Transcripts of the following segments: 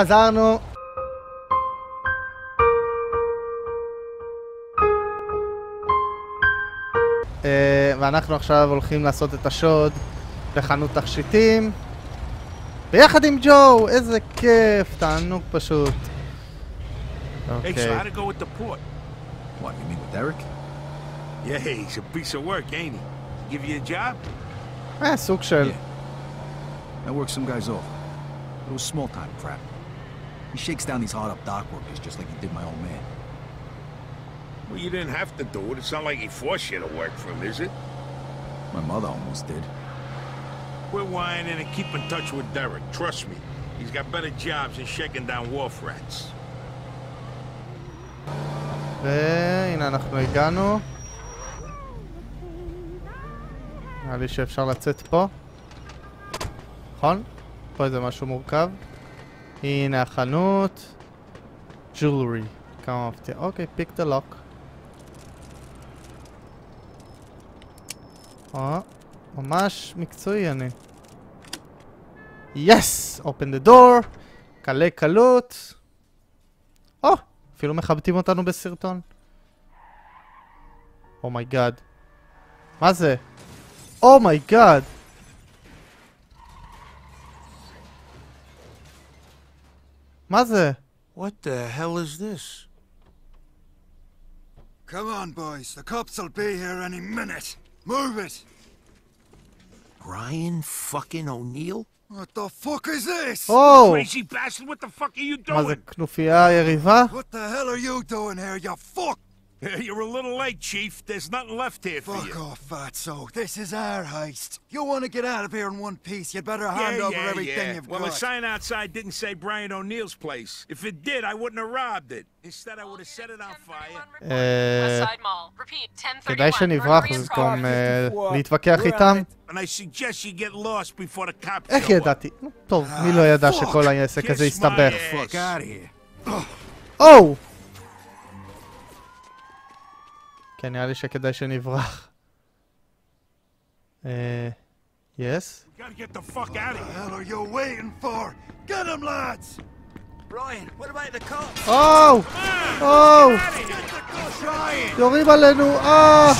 חזרנו. אה, ואנחנו עכשיו הולכים לעשות את השוד בחנות תכשיטים. ביחד עם ג'ו, איזה כיף, תענוג פשוט. אוקיי. אה, סוג של... I work some guys off. It was small time crap. He shakes down these hard up dock workers just like he did my old man. Well, you didn't have to do it. It's not like he forced you to work for him, is it? My mother almost did. Quit whining and keep in touch with Derek. Trust me. He's got better jobs than shaking down wharf rats. והנה אנחנו הגענו. נראה לי שאפשר לצאת פה. נכון? פה איזה משהו מורכב. הנה החנות. ג'ולרי. כמה מפתיע. אוקיי, פיק דה לוק. או, ממש מקצועי אני. יס! open the door. קלי קלות. או! אפילו מכבדים אותנו בסרטון. אומייגאד. מה זה? אומייגאד! מה זה? What the hell is this? Come on, boys. The cops will be here any minute. Move it. Brian fucking O'Neill? What the fuck is this? או! Crazy bastard, what the fuck are you מה זה, doing? כנופיה יריבה? What the hell are you doing here, you fuck? You're a little late, Chief. There's nothing left here for Fuck you. off, fatso. This is our heist. You want to get out of here in one piece, you'd better hand Yeah, over yeah, everything yeah. you've Well, got. the sign outside didn't say Brian O'Neill's place. If it did, I wouldn't have robbed it. Instead, I would have set it on fire. אה, West Side Mall. Repeat, 1031. כדאי שנברח במקום. אה, להתווכח איתם. And I suggest you get lost before the cops איך show up. ידעתי? טוב, מי לא ידע שכל העסק הזה יסתבך? ass. כן, נראה לי שכדאי שנברח. אה... יס? Gotta get the fuck out of What the here. hell are you waiting for? Get him, lads! Brian, what about the cops? או! או! Trying! יורים עלינו! אה!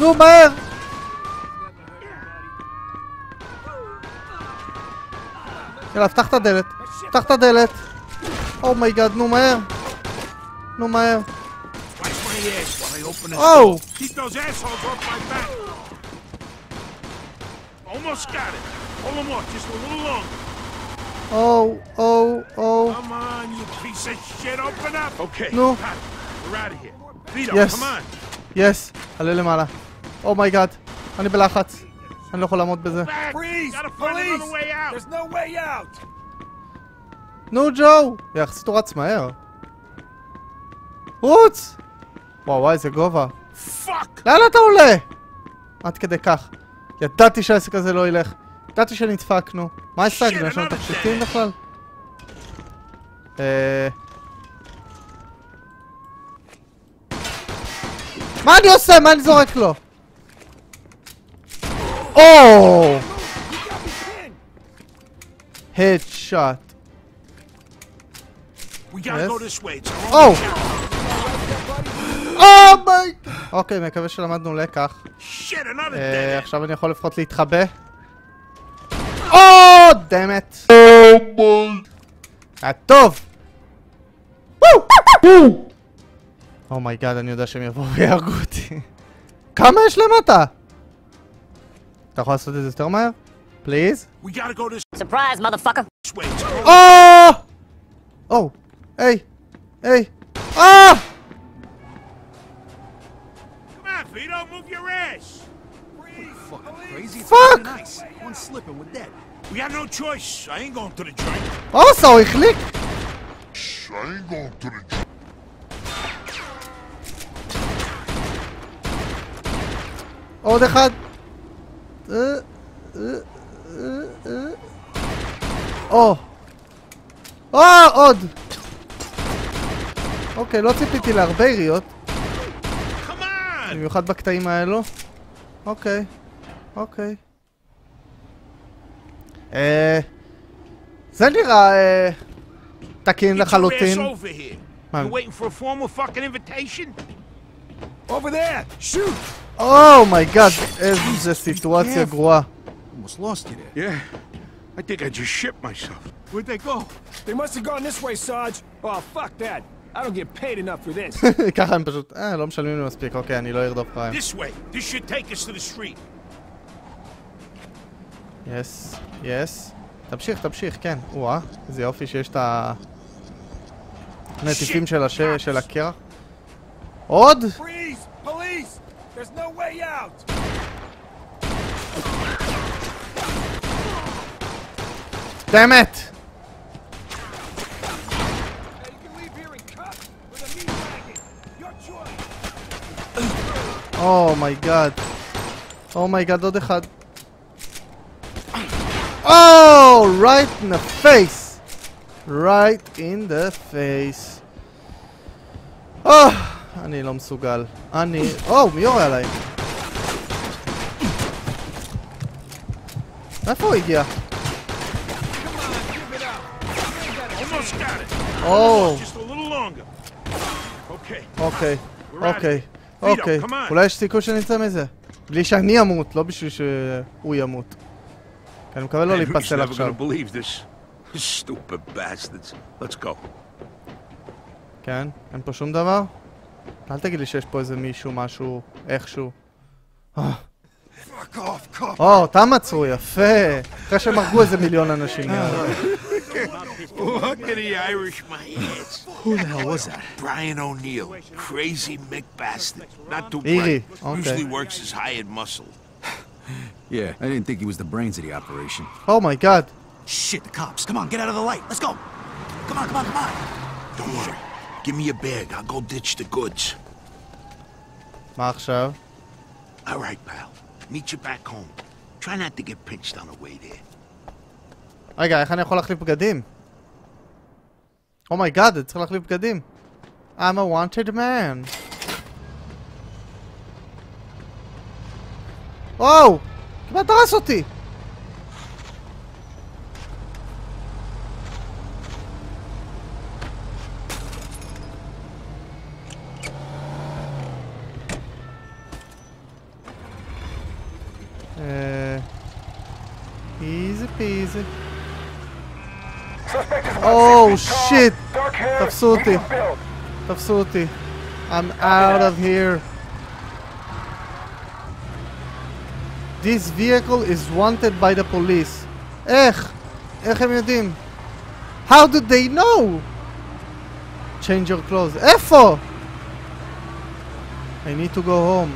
נו, מהר! יאללה, פתח את הדלת. פתח את הדלת. אומייגאד, נו מהר. נו מהר. Watch my ass while I open this Oh. door. Keep those assholes off my back. Almost got it. Hold them off just a little longer. או, או, או. Come on, you piece of shit. Open up. Okay. No. got it. We're out of here. Vito, Yes. come on. יס, עלה למעלה. אומייגאד. אני בלחץ. אני לא יכול לעמוד בזה. Back. Freeze! Gotta find Police! another way out. There's no way out! נו, ג'ו! יחסית הוא רץ מהר. רוץ! וואו, וואי, איזה גובה. Fuck. לאן אתה עולה? עד כדי כך. ידעתי שהעסק הזה לא ילך. ידעתי שנדפקנו. מה השגנו? יש לנו תכשיטים בכלל? אה... מה אני עושה? מה אני זורק לו? או! הד שוט. אומייג! אוקיי, מקווה שלמדנו לקח. Shit, another אה. עכשיו אני יכול לפחות להתחבא. או! דמת. היה טוב! Oh my God, אני יודע שהם יבואו ויהרגו אותי. כמה יש למטה? אתה יכול לעשות את זה יותר מהר? please? או! או! היי! היי! אה! Vito, move your ass. Fucking crazy. It's Fuck! fucking ice. One slip and we're dead. We got no choice. I ain't going to the joint. מה הוא עושה? הוא החליק? עוד אחד. אה, אה, אה, אה. או. או, עוד. אוקיי, לא ציפיתי להרבה יריות. במיוחד בקטעים האלו. אוקיי, אוקיי. אה... זה נראה... אה... תקין Get your ass לחלוטין. over here. Man. You waiting for a formal fucking invitation? Over there! Shoot! אומייגאד, Oh איזה סיטואציה גרועה. Almost lost you there. Yeah. I think I just shit myself. Where'd they go? They must have gone this way, Sarge. Oh, fuck that. I don't get paid enough for this. ככה הם פשוט, אה, לא משלמים לי מספיק, אוקיי, אני לא ארדוף אחריהם. This way. This should take us to the street. יס, יס. תמשיך, תמשיך, כן. או-אה, איזה יופי שיש את הנטיפים של הש... של הקרח. עוד? Freeze! choice. אומייגאד. אומייגאד, Oh עוד אחד. Oh, right in the face. Right in the face. Oh, אני לא מסוגל. אני... או, מי יורה עליי? מאיפה הוא הגיע? Almost got it. או, Just a little longer. Okay. אוקיי, We're at אוקיי, it. אוקיי. אולי יש סיכוי שנצא מזה. בלי שאני אמות, לא בשביל שהוא ימות. אני מקווה לא להיפסל עכשיו. כן? אין פה שום דבר? אל תגיד לי שיש פה איזה מישהו, משהו, איכשהו. אה. Fuck off, cop. או, אותם עצרו, יפה. אחרי שהם הרגו איזה מיליון אנשים. Luckily Irish my ass. Who the hell was that? Brian O'Neill. Crazy Mick bastard. Not too bright. Okay. Usually works his hired muscle. yeah, I didn't think he was the brains of the operation. Oh my god. Shit, the cops. Come on, get out of the light. Let's go. Come on, come on, come on. Don't worry. Give me a bag. I'll go ditch the goods. Mag zo. All right, pal. Meet you back home. Try not to get pinched on the way there. רגע, איך אני יכול להחליף בגדים? Oh my God, אני צריך להחליף בגדים. I'm a wanted man. וואו! כמעט דרס אותי! אה... איזי פיזי. או שיט! תפסו אותי. תפסו אותי. I'm out of here. This vehicle is wanted by the police. איך? איך הם יודעים? How did they know? Change your clothes. איפה? I need to go home.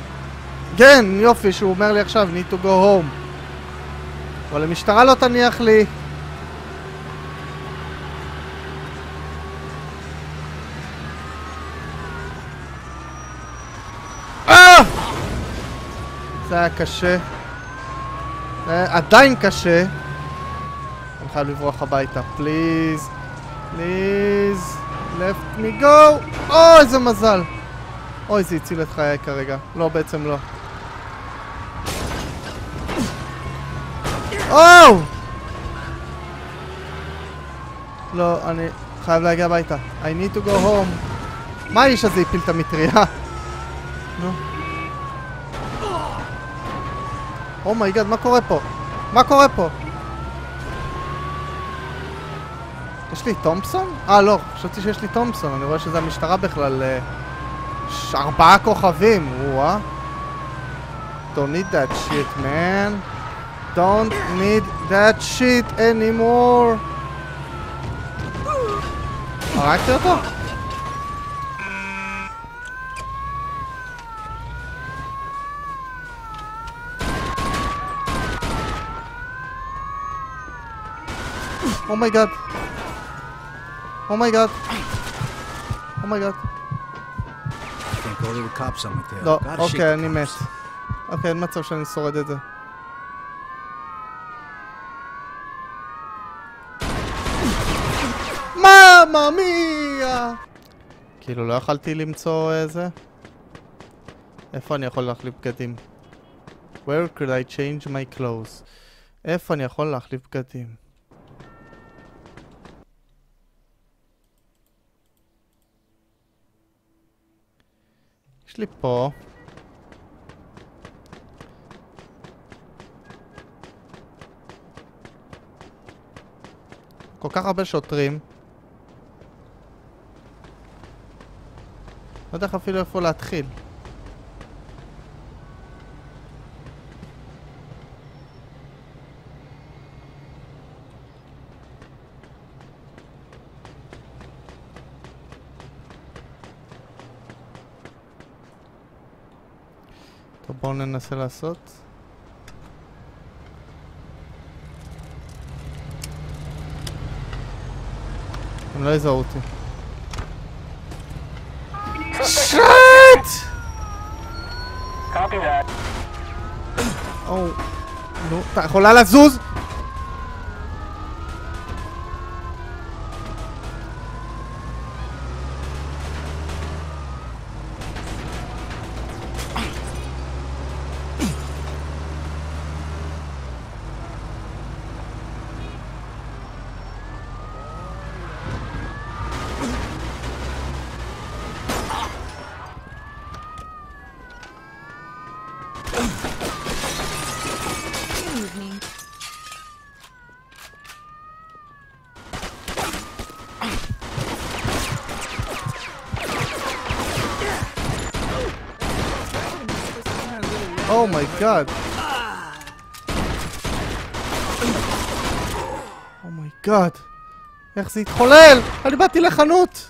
כן, יופי, שהוא אומר לי עכשיו, need to go home. אבל המשטרה לא תניח לי. זה היה קשה. זה היה עדיין קשה. אני חייב לברוח הביתה. פליז. פליז. let me go. אוי, איזה מזל. אוי, זה הציל את חיי כרגע. לא, בעצם לא. או! לא, אני חייב להגיע הביתה. I need to go home. מה האיש הזה הפיל את המטריה? נו. Oh my God, מה קורה פה? מה קורה פה? יש לי תומפסון? אה, לא, חשבתי שיש לי תומפסון, אני רואה שזה המשטרה בכלל. אה, ארבעה כוכבים, וואה. Don't need that shit, man. Don't need that shit anymore. הרגתי אותו? אומייגאד. אומייגאד. אומייגאד. Can't go there with cops on my tail. לא, אוקיי, אני מת. אוקיי, אין מצב שאני שורד את זה. Mamma mia! כאילו, לא יכלתי למצוא איזה? איפה אני יכול להחליף בגדים? Where could I change my clothes? איפה אני יכול להחליף בגדים? יש לי פה... כל כך הרבה שוטרים. לא יודע איך אפילו איפה להתחיל. בואו ננסה לעשות. הם לא יזהו אותי. שיט! או, נו, אתה יכולה לזוז? אומייגאד. אומייגאד. איך זה התחולל? אני באתי לחנות!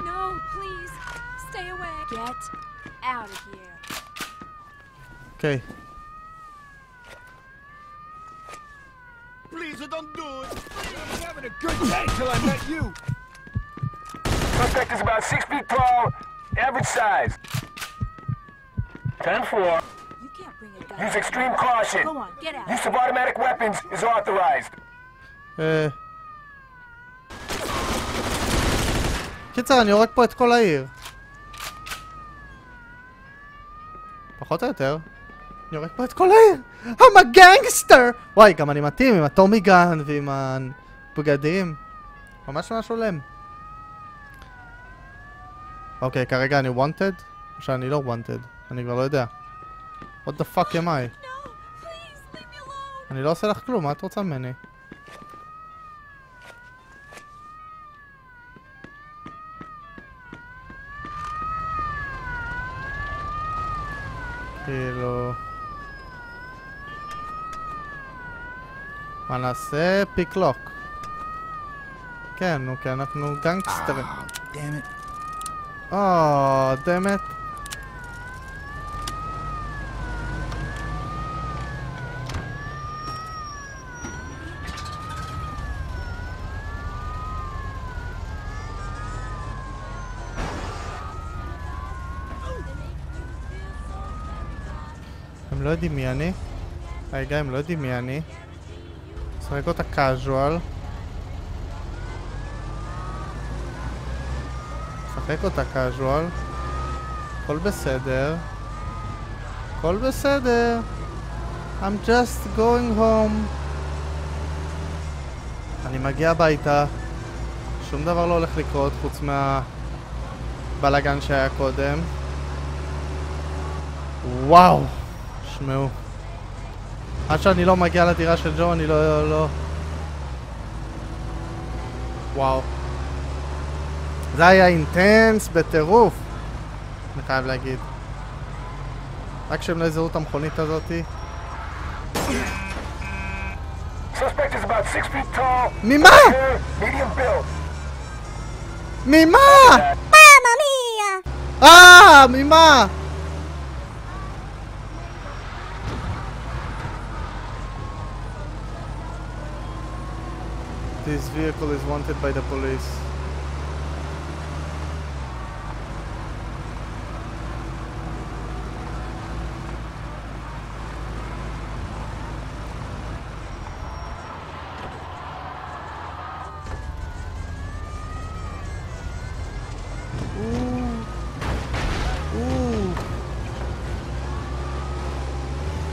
No, please. Stay away. Get out of here. אוקיי. Please, don't do it. I was having a good day till I met you. Suspect is about six feet tall, average size. 10 4. You can't bring a gun. Use extreme caution. Go on, get out. Use of automatic weapons is authorized. אה... קיצר, אני הורג פה את כל העיר. פחות או יותר. אני הורג פה את כל העיר! I'm a gangster! וואי, גם אני מתאים עם הטומי גן ועם הבגדים. ממש ממש הולם. אוקיי, כרגע אני wanted? או שאני לא wanted? אני כבר לא יודע. What the fuck am I? אני לא עושה לך כלום, מה את רוצה ממני? כאילו... מה נעשה? פיק לוק. כן, נו, כי אנחנו גנגסטרים. Ah, damn it. הם לא יודעים מי אני. רגע, הם לא יודעים מי אני. נשחק אותה casual. נשחק אותה casual. הכל בסדר. הכל בסדר. I'm just going home. אני מגיע הביתה. שום דבר לא הולך לקרות חוץ מהבלאגן שהיה קודם. וואו. שמעו. עד שאני לא מגיע לדירה של ג'ו אני לא... לא... וואו. זה היה אינטנס בטירוף. אני חייב להגיד. רק שהם לא יזהו את המכונית הזאתי. ממה? fair, medium build. ממה? אה, ממה? This vehicle is wanted by the police.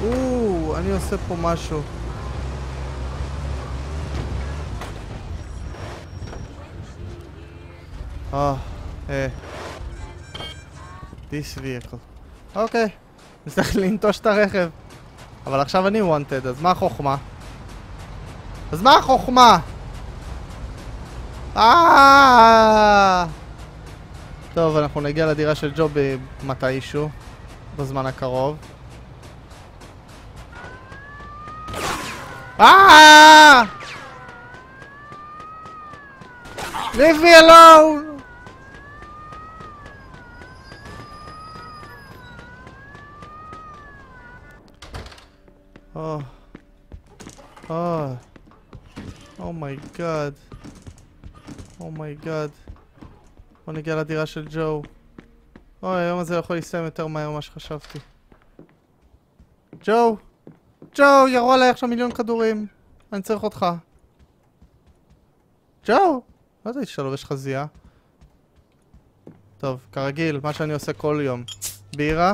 או, אני עושה פה משהו. או, אה. This vehicle. אוקיי. נצטרך לנטוש את הרכב. אבל עכשיו אני wanted, אז מה החוכמה? אז מה החוכמה? אה! טוב, אנחנו נגיע לדירה של ג'ו במתישהו, בזמן הקרוב. אה! Leave me alone! Oh. Oh. Oh my god. Oh my god. בוא נגיע לדירה של ג'ו. אוי, היום הזה יכול להסתיים יותר מהר ממה שחשבתי. ג'ו! ג'ו! ירו עליי עכשיו מיליון כדורים. אני צריך אותך. ג'ו! לא ידעתי שאתה לובש חזייה. טוב, כרגיל, מה שאני עושה כל יום. בירה.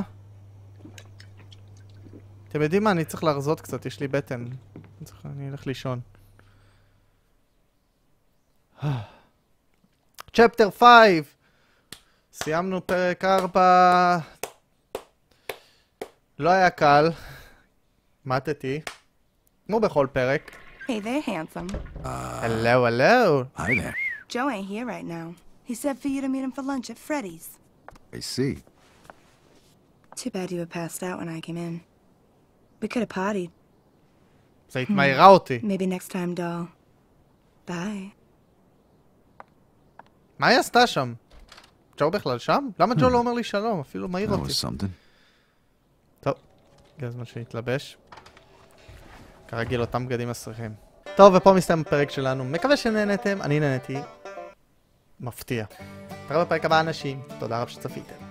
אתם יודעים מה? אני צריך להרזות קצת, יש לי בטן. אני, צריך, אני אלך לישון. צ'פטר 5! סיימנו פרק 4. לא היה קל. מתתי. כמו בכל פרק. Hey there, handsome. הלו, הלו. Hi there. Joe ain't here right now. He said for you to meet him for lunch at Freddy's. I see. Too bad you were passed out when I came in. We could have partied. זה התמהרה אותי. Maybe next time, doll. Bye. מה היא עשתה שם? ג'ו בכלל שם? למה ג'ו לא אומר לי שלום? אפילו מעיר That אותי. was something. טוב, הגיע הזמן שנתלבש. כרגיל אותם בגדים מסריחים. טוב, ופה מסתיים הפרק שלנו. מקווה שנהנתם, אני נהניתי. מפתיע. נתראה בפרק הבא אנשים, תודה רב שצפיתם.